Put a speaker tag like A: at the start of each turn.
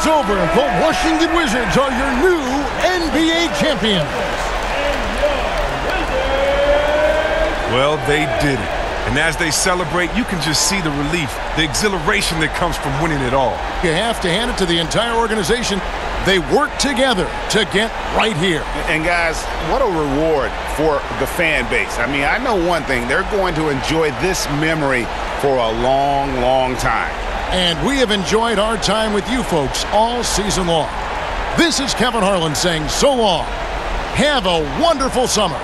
A: It's over. The Washington Wizards are your new NBA champions.
B: Well, they did it. And as they celebrate, you can just see the relief, the exhilaration that comes from winning it all.
A: You have to hand it to the entire organization. They work together to get right here.
C: And guys, what a reward for the fan base. I mean, I know one thing. They're going to enjoy this memory for a long, long time.
A: And we have enjoyed our time with you folks all season long. This is Kevin Harlan saying so long. Have a wonderful summer.